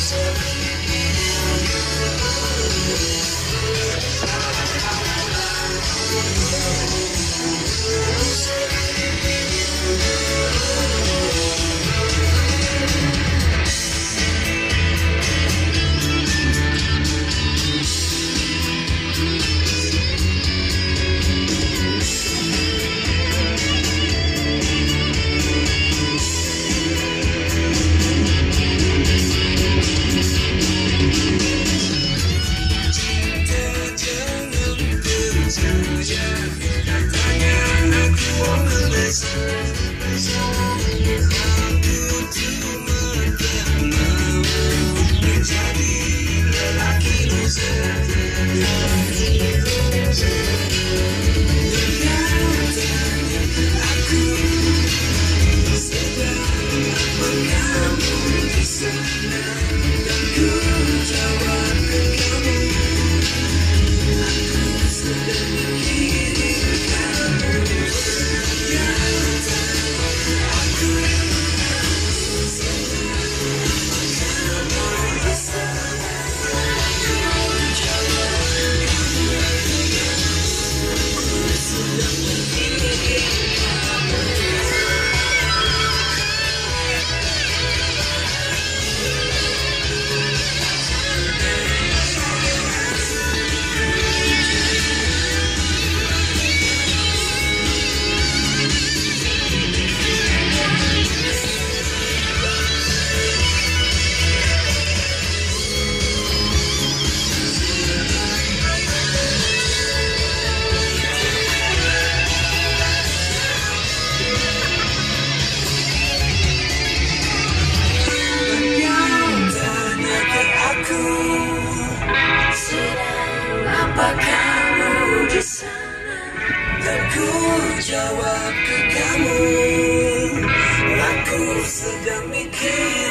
Cause every Yeah. Jawab ke kamu Aku sedang mikir